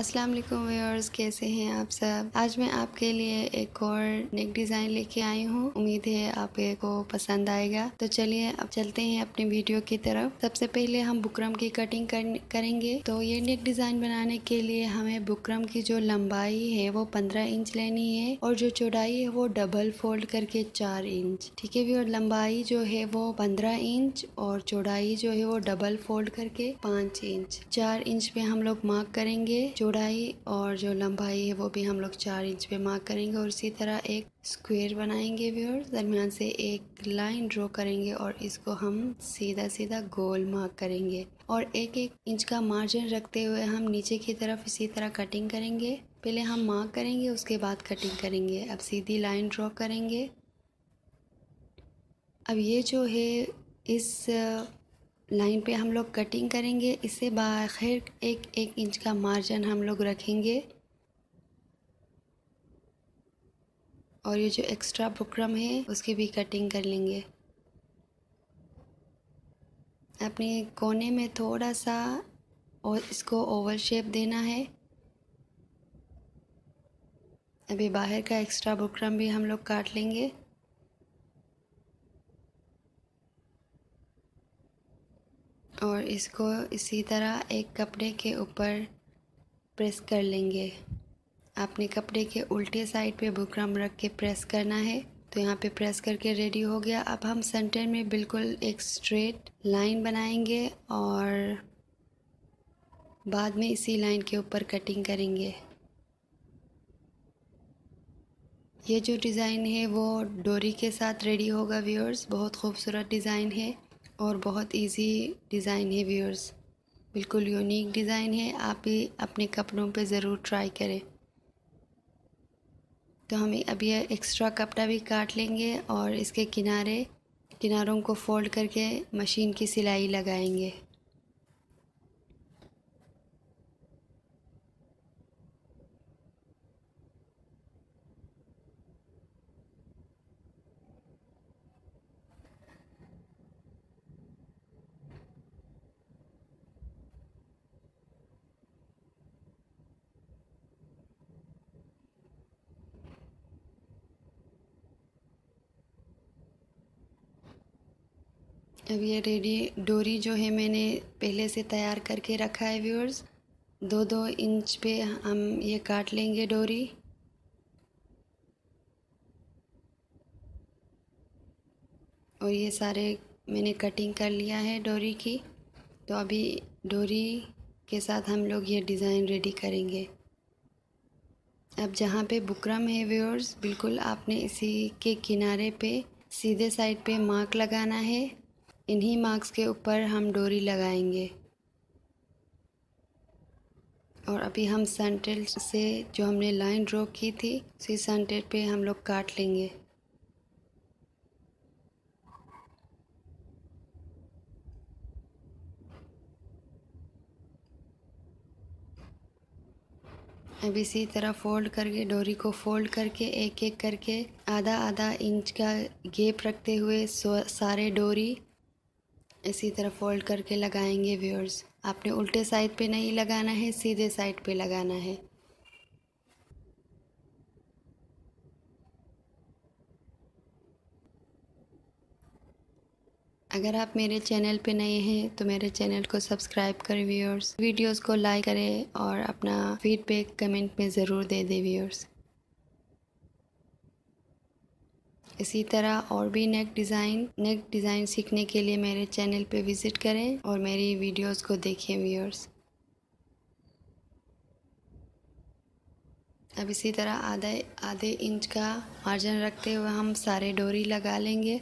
अस्सलाम वालेकुम व्यूअर्स कैसे हैं आप सब? आज मैं आपके लिए एक और नेक डिज़ाइन लेके आई हूँ। उम्मीद है आप को पसंद आएगा। तो चलिए अब चलते हैं अपने वीडियो की तरफ़। सबसे पहले हम बुकरम की कटिंग कर, करेंगे। तो ये नेक डिज़ाइन बनाने के लिए हमें बुकरम की जो लंबाई है वो पंद्रह इंच लेनी है और जो चौड़ाई है वो डबल फोल्ड करके चार इंच ठीक है व्यूअर लंबाई जो है वो पंद्रह इंच और चौड़ाई जो है वो डबल फोल्ड करके पाँच इंच चार इंच पे हम लोग मार्क करेंगे। चौड़ाई और जो लंबाई है वो भी हम लोग चार इंच पे मार्क करेंगे और इसी तरह एक स्क्वायर बनाएँगे व्यूअर्स दरमियान से एक लाइन ड्रॉ करेंगे और इसको हम सीधा सीधा गोल मार्क करेंगे। और एक एक इंच का मार्जिन रखते हुए हम नीचे की तरफ़ इसी तरह कटिंग करेंगे। पहले हम मार्क करेंगे, उसके बाद कटिंग करेंगे। अब सीधी लाइन ड्रॉ करेंगे। अब ये जो है इस लाइन पे हम लोग कटिंग करेंगे। इससे बाखिर एक एक इंच का मार्जिन हम लोग रखेंगे। और ये जो एक्स्ट्रा बुकरम है, उसकी भी कटिंग कर लेंगे। अपने कोने में थोड़ा सा और इसको ओवल शेप देना है। अभी बाहर का एक्स्ट्रा बुकरम भी हम लोग काट लेंगे और इसको इसी तरह एक कपड़े के ऊपर प्रेस कर लेंगे। आपने कपड़े के उल्टे साइड पे बुकरम रख के प्रेस करना है। तो यहाँ पे प्रेस करके रेडी हो गया। अब हम सेंटर में बिल्कुल एक स्ट्रेट लाइन बनाएँगे और बाद में इसी लाइन के ऊपर कटिंग करेंगे। ये जो डिज़ाइन है वो डोरी के साथ रेडी होगा, व्यूअर्स। बहुत खूबसूरत डिज़ाइन है। और बहुत इजी डिज़ाइन है व्यूअर्स बिल्कुल यूनिक डिज़ाइन है। आप भी अपने कपड़ों पे ज़रूर ट्राई करें। तो हम अब ये एक्स्ट्रा कपड़ा भी काट लेंगे और इसके किनारे किनारों को फोल्ड करके मशीन की सिलाई लगाएँगे। अब ये रेडी डोरी जो है मैंने पहले से तैयार करके रखा है व्यूअर्स दो दो इंच पे हम ये काट लेंगे डोरी। और ये सारे मैंने कटिंग कर लिया है डोरी की। तो अभी डोरी के साथ हम लोग ये डिज़ाइन रेडी करेंगे। अब जहाँ पे बुकरम है व्यूअर्स बिल्कुल आपने इसी के किनारे पे, सीधे साइड पे मार्क लगाना है। इन्हीं मार्क्स के ऊपर हम डोरी लगाएँगे। और अभी हम सेंटर से जो हमने लाइन ड्रॉ की थी, उसी सेंटर पे हम लोग काट लेंगे। अब इसी तरह फोल्ड करके, डोरी को फोल्ड करके एक एक करके आधा आधा इंच का गेप रखते हुए सारे डोरी इसी तरह फोल्ड करके लगाएँगे व्यूअर्स आपने उल्टे साइड पे नहीं लगाना है, सीधे साइड पे लगाना है। अगर आप मेरे चैनल पे नए हैं तो मेरे चैनल को सब्सक्राइब करें व्यूअर्स वीडियोस को लाइक करें और अपना फीडबैक कमेंट में ज़रूर दे दें व्यूअर्स इसी तरह और भी नेक डिज़ाइन नेक डिज़ाइन सीखने के लिए मेरे चैनल पे विज़िट करें और मेरी वीडियोस को देखें, व्यूअर्स। अब इसी तरह आधे आधे इंच का मार्जिन रखते हुए हम सारे डोरी लगा लेंगे।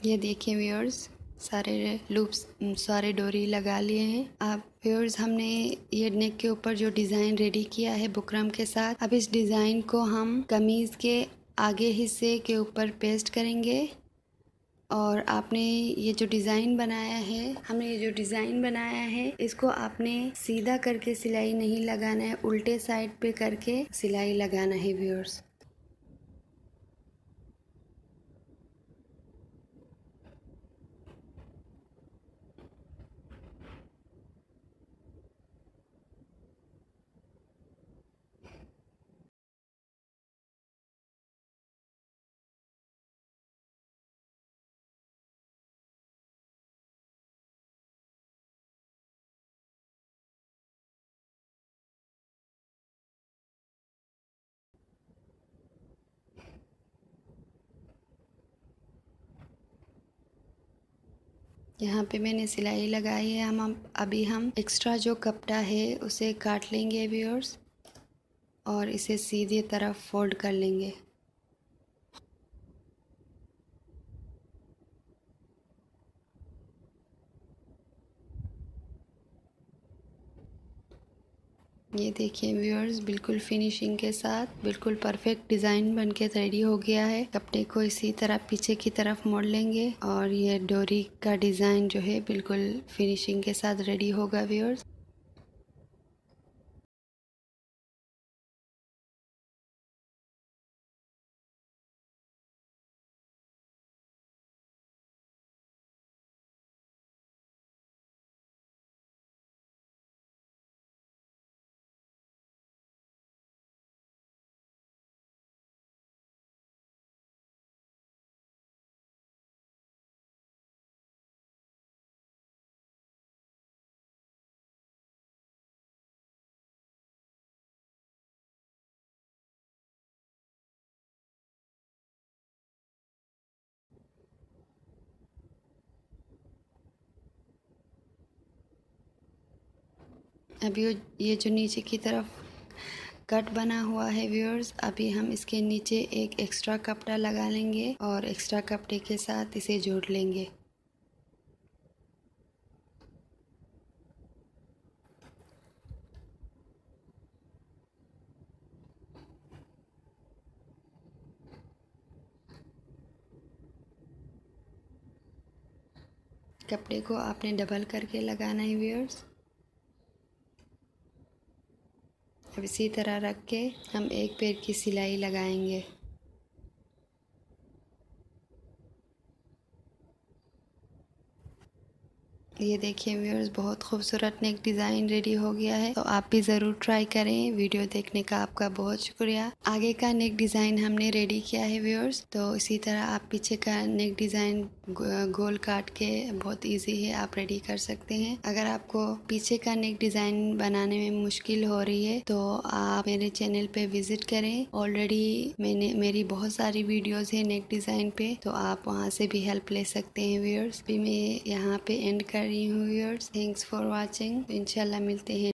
ये देखिए व्यूअर्स सारे लूप्स सारे डोरी लगा लिए हैं। अब व्यूअर्स हमने ये नेक के ऊपर जो डिज़ाइन रेडी किया है बुकरम के साथ, अब इस डिज़ाइन को हम कमीज़ के आगे हिस्से के ऊपर पेस्ट करेंगे। और आपने ये जो डिज़ाइन बनाया है, हमने ये जो डिज़ाइन बनाया है, इसको आपने सीधा करके सिलाई नहीं लगाना है, उल्टे साइड पे करके सिलाई लगाना है व्यूअर्स यहाँ पे मैंने सिलाई लगाई है। हम अभी हम एक्स्ट्रा जो कपड़ा है, उसे काट लेंगे व्यूअर्स और इसे सीधे तरफ़ फोल्ड कर लेंगे। ये देखिए व्यूअर्स बिल्कुल फिनिशिंग के साथ, बिल्कुल परफेक्ट डिज़ाइन बन के रेडी हो गया है। कपड़े को इसी तरह पीछे की तरफ़ मोड़ लेंगे और ये डोरी का डिज़ाइन जो है, बिल्कुल फिनिशिंग के साथ रेडी होगा व्यूअर्स अभी ये जो नीचे की तरफ़ कट बना हुआ है व्यूअर्स अभी हम इसके नीचे एक एक्स्ट्रा कपड़ा लगा लेंगे और एक्स्ट्रा कपड़े के साथ इसे जोड़ लेंगे। कपड़े को आपने डबल करके लगाना है व्यूअर्स अब इसी तरह रख के हम एक पेड़ की सिलाई लगाएँगे। ये देखिए व्यूअर्स बहुत खूबसूरत नेक डिज़ाइन रेडी हो गया है। तो आप भी ज़रूर ट्राई करें। वीडियो देखने का आपका बहुत शुक्रिया। आगे का नेक डिज़ाइन हमने रेडी किया है व्यूअर्स तो इसी तरह आप पीछे का नेक डिज़ाइन गोल काट के बहुत इजी है, आप रेडी कर सकते हैं। अगर आपको पीछे का नेक डिज़ाइन बनाने में मुश्किल हो रही है तो आप मेरे चैनल पे विज़िट करें। ऑलरेडी मैंने, मेरी बहुत सारी वीडियोस है नेक डिज़ाइन पे तो आप वहाँ से भी हेल्प ले सकते हैं व्यूअर्स भी मैं यहाँ पे एंड कर रही हूँ व्यूअर्स थैंक्स फॉर वाचिंग इंशाल्लाह मिलते हैं